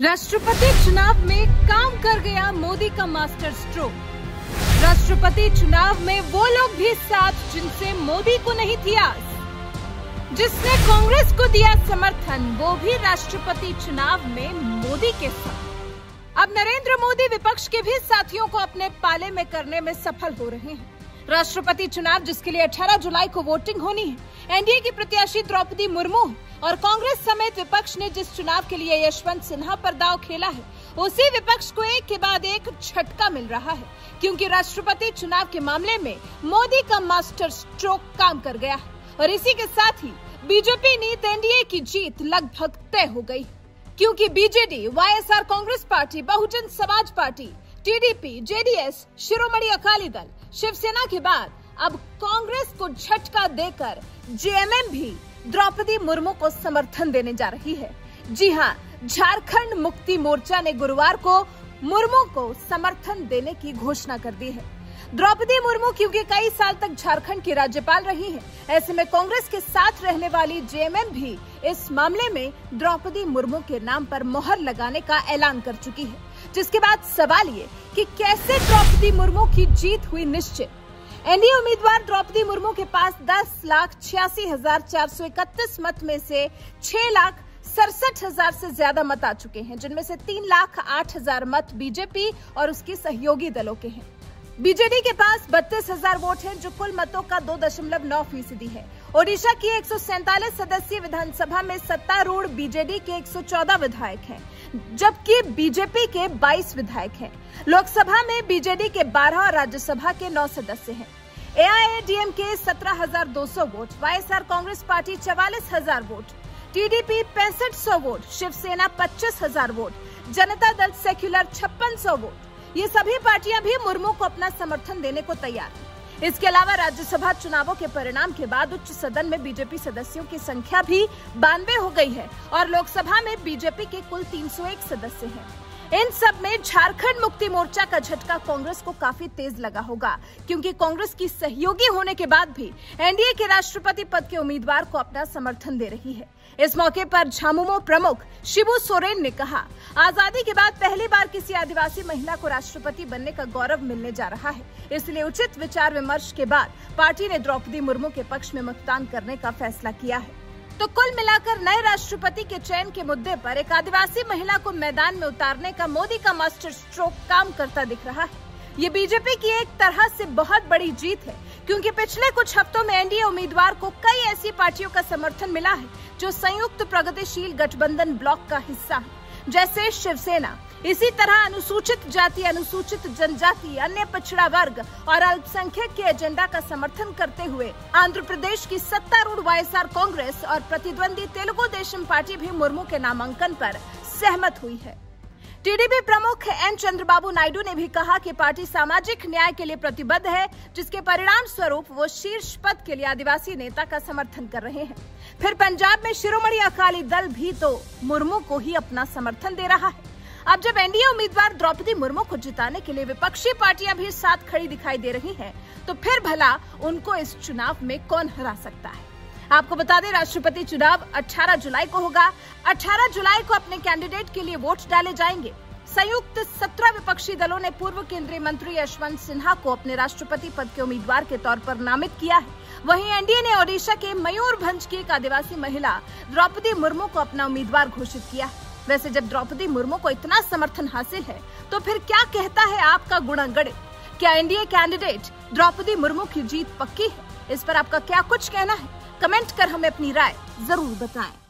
राष्ट्रपति चुनाव में काम कर गया मोदी का मास्टर स्ट्रोक राष्ट्रपति चुनाव में वो लोग भी साथ जिनसे मोदी को नहीं दिया। जिसने कांग्रेस को दिया समर्थन, वो भी राष्ट्रपति चुनाव में मोदी के साथ। अब नरेंद्र मोदी विपक्ष के भी साथियों को अपने पाले में करने में सफल हो रहे हैं। राष्ट्रपति चुनाव, जिसके लिए 18 जुलाई को वोटिंग होनी है। एनडीए की प्रत्याशी द्रौपदी मुर्मू और कांग्रेस समेत विपक्ष ने जिस चुनाव के लिए यशवंत सिन्हा पर दाव खेला है, उसी विपक्ष को एक के बाद एक झटका मिल रहा है, क्योंकि राष्ट्रपति चुनाव के मामले में मोदी का मास्टर स्ट्रोक काम कर गया और इसी के साथ ही बीजेपी नीत एनडीए की जीत लगभग तय हो गई। क्योंकि BJD, YSR Congress party, Bahujan Samaj party, TDP, JDS, Shiromani Akali Dal Shiv Sena के बाद अब कांग्रेस को झटका देकर जेएमएम भी द्रौपदी मुर्मू को समर्थन देने जा रही है। जी हाँ झारखंड मुक्ति मोर्चा ने गुरुवार को मुर्मू को समर्थन देने की घोषणा कर दी है। द्रौपदी मुर्मू क्योंकि कई साल तक झारखंड की राज्यपाल रही हैं, ऐसे में कांग्रेस के साथ रहने वाली जेएमएम भी इस मामले में द्रौपदी मुर्मू के नाम पर मोहर लगाने का ऐलान कर चुकी है जिसके बाद सवाल ये कि कैसे द्रौपदी मुर्मू की जीत हुई निश्चित? एनडीए उम्मीदवार द्रौपदी मुर्मू के पास दस लाख छियासी हज़ार चार सौ इकतीस मत में से छह लाख सड़सठ हज़ार से ज़्यादा मत आ चुके हैं जिनमें से तीन लाख आठ हज़ार मत बीजेपी और उसके सहयोगी दलों के हैं। बीजेडी के पास बत्तीस हज़ार वोट हैं जो कुल मतों का दो दशमलव नौ फ़ीसदी है। ओडिशा की एक सदस्यीय विधानसभा में सत्तारूढ़ बीजेडी के 114 विधायक हैं जबकि बीजेपी के 22 विधायक हैं। लोकसभा में बीजेडी के 12 और राज्यसभा के 9 सदस्य हैं। एआईएडीएम के 17,200 वोट वाईएसआर कांग्रेस पार्टी चवालीस हज़ार वोट टीडीपी पैंसठ सौ वोट शिवसेना पच्चीस हज़ार वोट जनता दल सेक्युलर छप्पन सौ वोट ये सभी पार्टियाँ भी मुर्मू को अपना समर्थन देने को तैयार। इसके अलावा राज्यसभा चुनावों के परिणाम के बाद उच्च सदन में बीजेपी सदस्यों की संख्या भी बानवे हो गई है और लोकसभा में बीजेपी के कुल 301 सदस्य हैं। इन सब में झारखंड मुक्ति मोर्चा का झटका कांग्रेस को काफ़ी तेज लगा होगा, क्योंकि कांग्रेस की सहयोगी होने के बाद भी एनडीए के राष्ट्रपति पद के उम्मीदवार को अपना समर्थन दे रही है। इस मौके पर झामुमो प्रमुख शिबू सोरेन ने कहा, आज़ादी के बाद पहली बार किसी आदिवासी महिला को राष्ट्रपति बनने का गौरव मिलने जा रहा है। इसलिए उचित विचार विमर्श के बाद पार्टी ने द्रौपदी मुर्मू के पक्ष में मतदान करने का फैसला किया है। तो कुल मिलाकर नए राष्ट्रपति के चयन के मुद्दे पर एक आदिवासी महिला को मैदान में उतारने का मोदी का मास्टर स्ट्रोक काम करता दिख रहा है। ये बीजेपी की एक तरह से बहुत बड़ी जीत है, क्योंकि पिछले कुछ हफ्तों में एनडीए उम्मीदवार को कई ऐसी पार्टियों का समर्थन मिला है, जो संयुक्त प्रगतिशील गठबंधन ब्लॉक का हिस्सा है। जैसे शिवसेना इसी तरह अनुसूचित जाति, अनुसूचित जनजाति, अन्य पिछड़ा वर्ग और अल्पसंख्यक के एजेंडा का समर्थन करते हुए आंध्र प्रदेश की सत्तारूढ़ वाईएसआर कांग्रेस और प्रतिद्वंदी तेलुगु देशम पार्टी भी मुर्मू के नामांकन पर सहमत हुई है। टीडीपी प्रमुख एन चंद्रबाबू नायडू ने भी कहा कि पार्टी सामाजिक न्याय के लिए प्रतिबद्ध है, जिसके परिणाम स्वरूप वो शीर्ष पद के लिए आदिवासी नेता का समर्थन कर रहे हैं। फिर पंजाब में शिरोमणि अकाली दल भी तो मुर्मू को ही अपना समर्थन दे रहा है। अब जब एनडीए उम्मीदवार द्रौपदी मुर्मू को जिताने के लिए विपक्षी पार्टियाँ भी साथ खड़ी दिखाई दे रही हैं, तो फिर भला उनको इस चुनाव में कौन हरा सकता है? आपको बता दें राष्ट्रपति चुनाव 18 जुलाई को होगा। 18 जुलाई को अपने कैंडिडेट के लिए वोट डाले जाएँगे। संयुक्त सत्रह विपक्षी दलों ने पूर्व केंद्रीय मंत्री यशवंत सिन्हा को अपने राष्ट्रपति पद के उम्मीदवार के तौर पर नामित किया है। वहीं एनडीए ने ओडिशा के मयूरभंज की एक आदिवासी महिला द्रौपदी मुर्मू को अपना उम्मीदवार घोषित किया वैसे जब द्रौपदी मुर्मू को इतना समर्थन हासिल है तो फिर क्या कहता है आपका गुणागढ़ क्या एनडीए कैंडिडेट द्रौपदी मुर्मू की जीत पक्की है? इस पर आपका क्या कुछ कहना है? कमेंट कर हमें अपनी राय ज़रूर बताएँ।